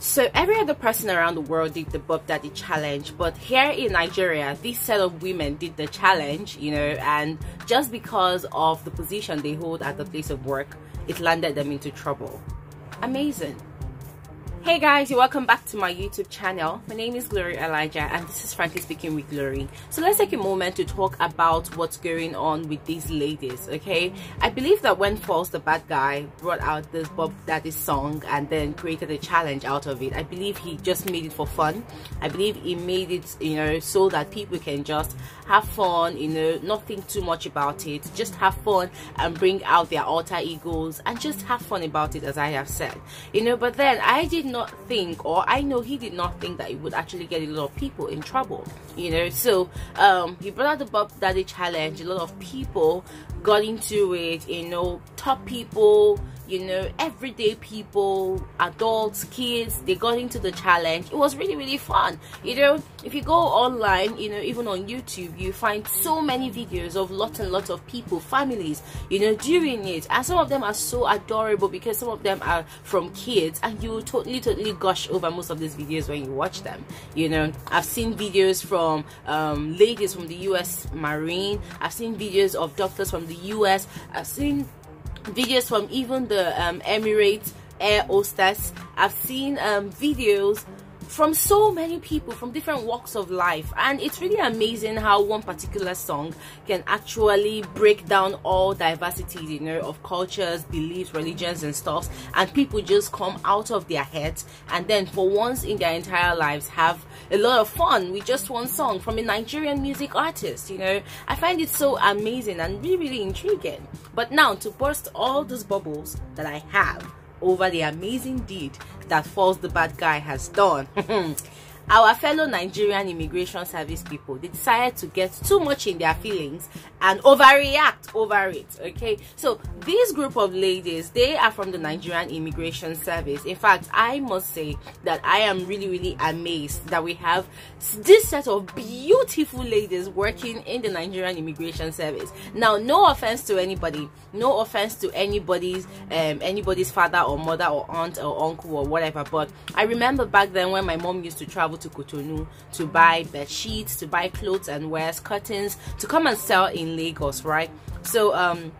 So every other person around the world did the Bop Daddy challenge, but here in Nigeria, this set of women did the challenge, you know, and just because of the position they hold at the place of work, it landed them into trouble. Amazing. Hey guys, welcome back to my YouTube channel. My name is Glory Elijah and this is Frankly Speaking with Glory. So let's take a moment to talk about what's going on with these ladies, okay? I believe that when Falz the bad guy brought out this Bop Daddy song and then created a challenge out of it, I believe he just made it for fun. I believe he made it, you know, so that people can just have fun, you know, not think too much about it, just have fun and bring out their alter egos and just have fun about it as I have said. You know, but then I did not think or I know he did not think that it would actually get a lot of people in trouble you know. So um he brought out the Bop Daddy challenge. A lot of people got into it you know top people you know everyday people adults kids they got into the challenge. It was really really fun. You know if you go online you know even on youtube you find so many videos of lots and lots of people families you know doing it. And some of them are so adorable because some of them are from kids. And you totally totally gush over most of these videos when you watch them. You know i've seen videos from um, ladies from the u.s marine. I've seen videos of doctors from the u.s i've seen videos from even the um, Emirates air hostess. I've seen um, videos from so many people from different walks of life and it's really amazing how one particular song can actually break down all diversity you know of cultures beliefs religions and stuff and people just come out of their heads and then for once in their entire lives have a lot of fun with just one song from a Nigerian music artist you know. I find it so amazing and really really intriguing. But now to burst all those bubbles that I have over the amazing deed that Falz the bad guy has done. our fellow Nigerian immigration service people they decided to get too much in their feelings and overreact over it okay? So this group of ladies they are from the Nigerian immigration service. In fact I must say that I am really really amazed that we have this set of beautiful ladies working in the Nigerian immigration service. Now no offense to anybody no offense to anybody's um anybody's father or mother or aunt or uncle or whatever but I remember back then when my mom used to travel to Cotonou to buy bed sheets, to buy clothes and wares, curtains, to come and sell in Lagos, right? So um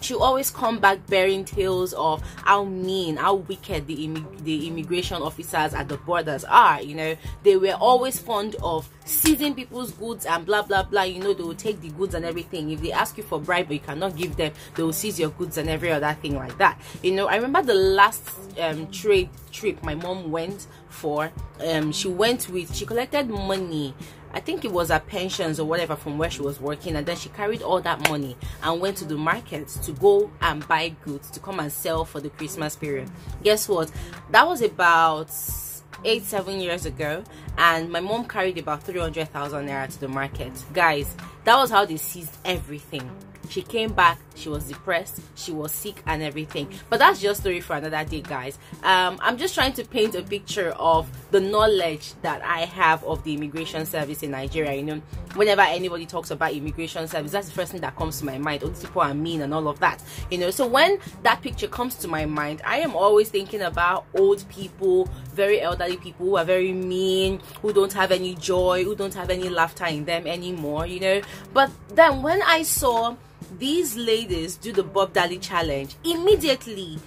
she always come back bearing tales of how mean, how wicked the immig- the immigration officers at the borders are. You know, they were always fond of seizing people's goods and blah blah blah. You know, they will take the goods and everything. If they ask you for bribe, but you cannot give them, they will seize your goods and every other thing like that. You know, I remember the last um, trade trip my mom went for. Um, she went with she collected money I think it was her pensions or whatever from where she was working, and then she carried all that money and went to the market to go and buy goods to come and sell for the Christmas period. Guess what? That was about eight seven years ago and my mom carried about 300,000 naira to the market guys that was how they seized everything she came back she was depressed she was sick and everything. But that's just story for another day guys. Um, i'm just trying to paint a picture of the knowledge that i have of the immigration service in nigeria you know. Whenever anybody talks about immigration service that's the first thing that comes to my mind all these people are mean and all of that you know. So when that picture comes to my mind i am always thinking about old people very elderly people who are very mean who don't have any joy who don't have any laughter in them anymore you know. But then when i saw these ladies do the Bop Daddy challenge, immediately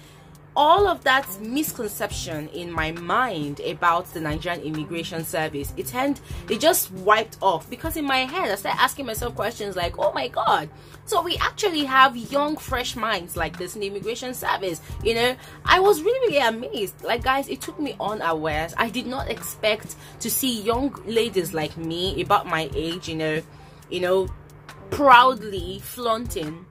all of that misconception in my mind about the Nigerian immigration service, it turned, it just wiped off because in my head I started asking myself questions like, oh my god, so we actually have young, fresh minds like this in the immigration service. You know, I was really, really amazed. Like, guys, it took me unawares. I did not expect to see young ladies like me, about my age, you know, you know, proudly flaunting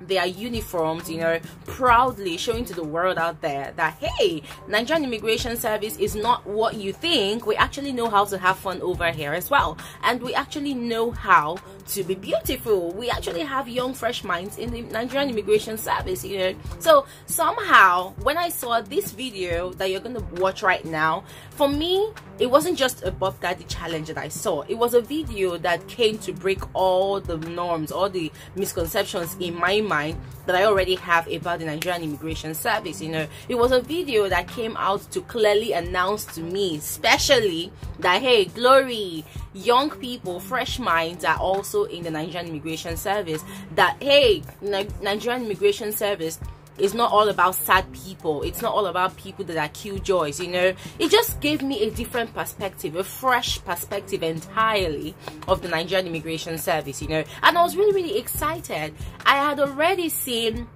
their uniforms, you know, proudly showing to the world out there that hey, Nigerian Immigration Service is not what you think. We actually know how to have fun over here as well, and we actually know how to be beautiful. We actually have young, fresh minds in the Nigerian Immigration Service, you know. So somehow, when I saw this video that you're gonna watch right now, for me, it wasn't just a Bop Daddy challenge that I saw. It was a video that came to break all the norms, all the misconceptions in my mind that I already have about the Nigerian Immigration Service. You know, it was a video that came out to clearly announce to me, especially that hey, glory, young people, fresh minds are also in the Nigerian Immigration Service. That hey, Nigerian Immigration Service it's not all about sad people. It's not all about people that are killjoys you know? It just gave me a different perspective a fresh perspective entirely of the nigerian immigration service you know? And i was really really excited. I had already seen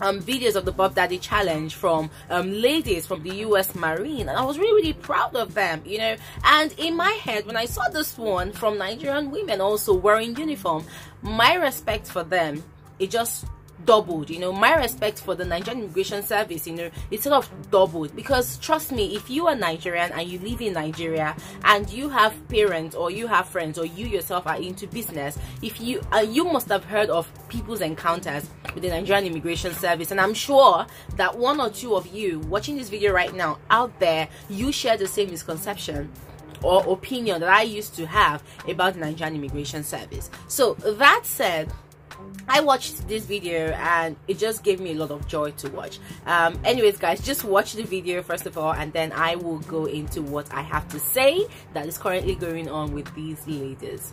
um, videos of the Bop Daddy challenge from um, ladies from the US Marine, and I was really, really proud of them, you know. And in my head, when I saw this one from Nigerian women also wearing uniform, my respect for them, it just doubled you know my respect for the nigerian immigration service you know it sort of doubled because trust me if you are nigerian and you live in nigeria and you have parents or you have friends or you yourself are into business if you uh, you must have heard of people's encounters with the nigerian immigration service and i'm sure that one or two of you watching this video right now out there you share the same misconception or opinion that I used to have about the Nigerian Immigration Service. So that said, I watched this video and it just gave me a lot of joy to watch. Um, anyways, guys, just watch the video first of all, and then I will go into what I have to say that is currently going on with these ladies.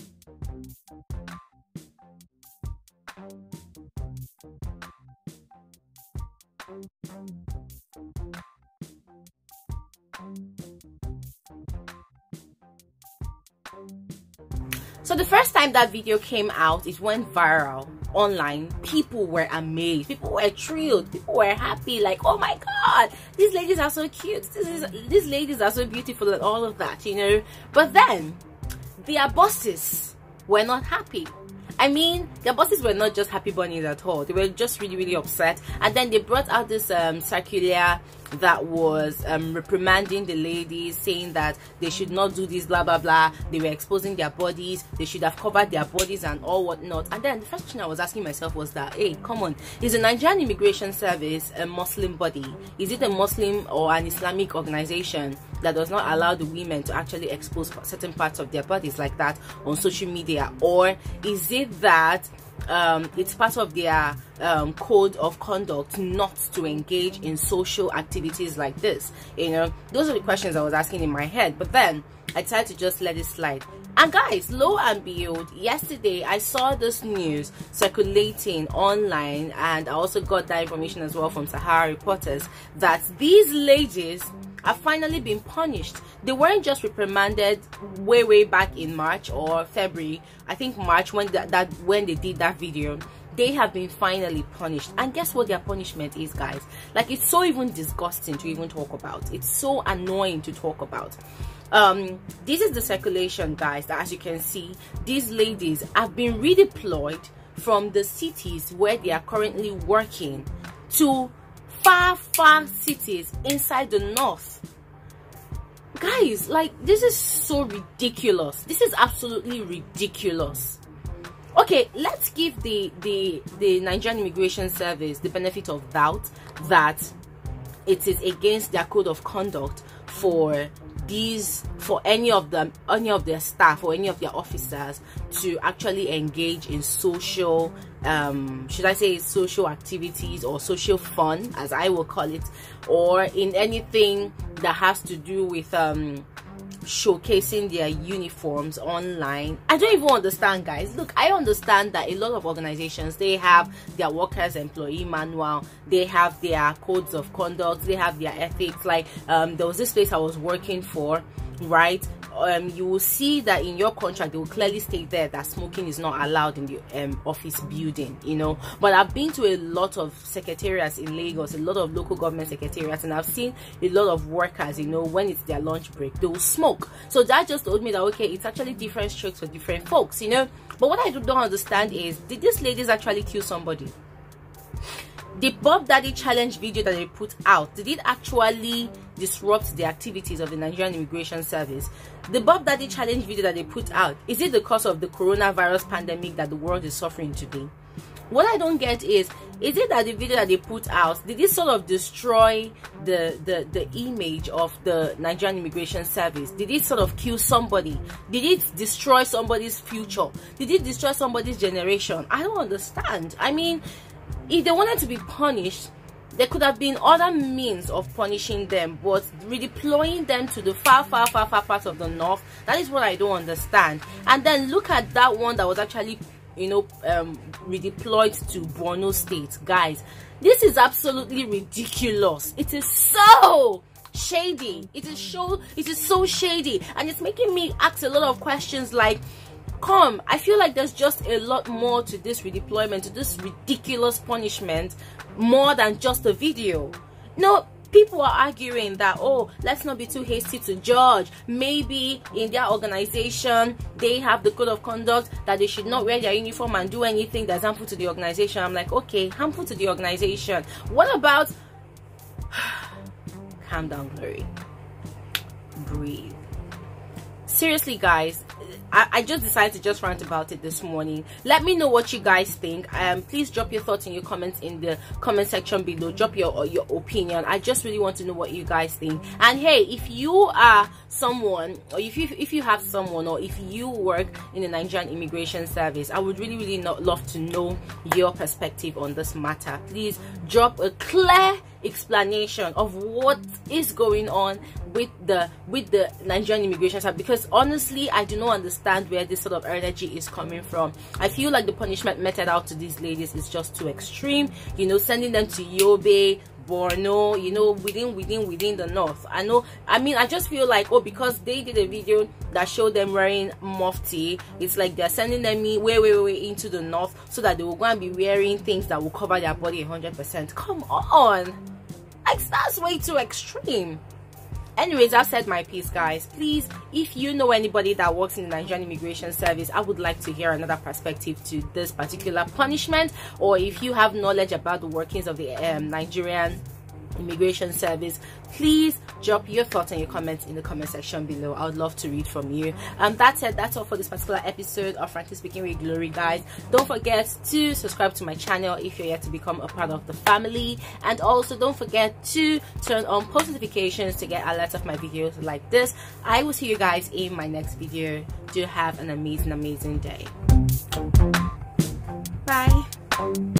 So the first time that video came out, it went viral online. People were amazed. People were thrilled. People were happy. Like, oh my god, these ladies are so cute. This is these ladies are so beautiful and all of that, you know. But then their bosses were not happy. I mean, their bosses were not just happy bunnies at all. They were just really, really upset. And then they brought out this um, circular that was um, reprimanding the ladies, saying that they should not do this, blah, blah, blah. They were exposing their bodies. They should have covered their bodies and all whatnot. And then the first question I was asking myself was that, hey, come on, is the Nigerian Immigration Service a Muslim body? Is it a Muslim or an Islamic organization that does not allow the women to actually expose certain parts of their bodies like that on social media? Or is it that um, it's part of their um, code of conduct not to engage in social activities like this. You know, those are the questions I was asking in my head. But then I tried to just let it slide. And guys, lo and behold, yesterday I saw this news circulating online, and I also got that information as well from Sahara reporters that these ladies have finally been punished. They weren't just reprimanded way way back in March or February. I think March when that, that when they did that video. They have been finally punished. And guess what their punishment is, guys? Like it's so even disgusting to even talk about. It's so annoying to talk about. Um, this is the circulation, guys, as you can see, these ladies have been redeployed from the cities where they are currently working to far far cities inside the north. Guys like this is so ridiculous. This is absolutely ridiculous. Okay let's give the the the nigerian immigration service the benefit of doubt that it is against their code of conduct for these for any of them any of their staff or any of their officers to actually engage in social um should i say social activities or social fun as i will call it or in anything that has to do with um showcasing their uniforms online. I don't even understand guys. Look i understand that a lot of organizations they have their workers employee manual. They have their codes of conduct. They have their ethics. Like um, there was this place i was working for right um, you will see that in your contract they will clearly state there that smoking is not allowed in the um, office building you know. But i've been to a lot of secretariats in lagos a lot of local government secretariats and i've seen a lot of workers you know when it's their lunch break they will smoke. So that just told me that okay it's actually different strokes for different folks you know. But what i do don't understand is did these ladies actually kill somebody the Bop Daddy challenge video that they put out, did it actually disrupt the activities of the Nigerian Immigration Service? The Bop Daddy challenge video that they put out, is it the cause of the coronavirus pandemic that the world is suffering today? What I don't get is, is it that the video that they put out, did it sort of destroy the, the, the image of the Nigerian Immigration Service? Did it sort of kill somebody? Did it destroy somebody's future? Did it destroy somebody's generation? I don't understand. I mean, if they wanted to be punished there could have been other means of punishing them but redeploying them to the far far far far parts of the north that is what i don't understand. And then look at that one that was actually you know um redeployed to borno state. Guys this is absolutely ridiculous. It is so shady. It is so it is so shady. And it's making me ask a lot of questions like come. I feel like there's just a lot more to this redeployment to this ridiculous punishment more than just a video. No people are arguing that oh let's not be too hasty to judge. Maybe in their organization they have the code of conduct that they should not wear their uniform and do anything that's harmful to the organization. I'm like okay harmful to the organization. What about calm down glory breathe. Seriously guys I, I, just decided to just rant about it this morning. Let me know what you guys think. Um please drop your thoughts in your comments in the comment section below. Drop your your opinion. I just really want to know what you guys think. And hey if you are someone or if you if you have someone or if you work in the nigerian immigration service i would really really not love to know your perspective on this matter. Please drop a clear explanation of what is going on with the with the Nigerian immigration side because honestly I do not understand where this sort of energy is coming from. I feel like the punishment meted out to these ladies is just too extreme. You know, sending them to Yobe, Borno, you know, within within within the north. I know I mean I just feel like oh because they did a video that showed them wearing mufti, it's like they're sending them way way way, way into the north so that they will go and be wearing things that will cover their body 100%. Come on. That's way too extreme. Anyways i've said my piece guys. Please if you know anybody that works in the nigerian immigration service i would like to hear another perspective to this particular punishment or if you have knowledge about the workings of the um, nigerian immigration service please drop your thoughts and your comments in the comment section below. I would love to read from you. Um that's it that's all for this particular episode of frankly speaking with glory guys. Don't forget to subscribe to my channel if you're yet to become a part of the family. And also don't forget to turn on post notifications to get alerts of my videos like this. I will see you guys in my next video. Do have an amazing amazing day. Bye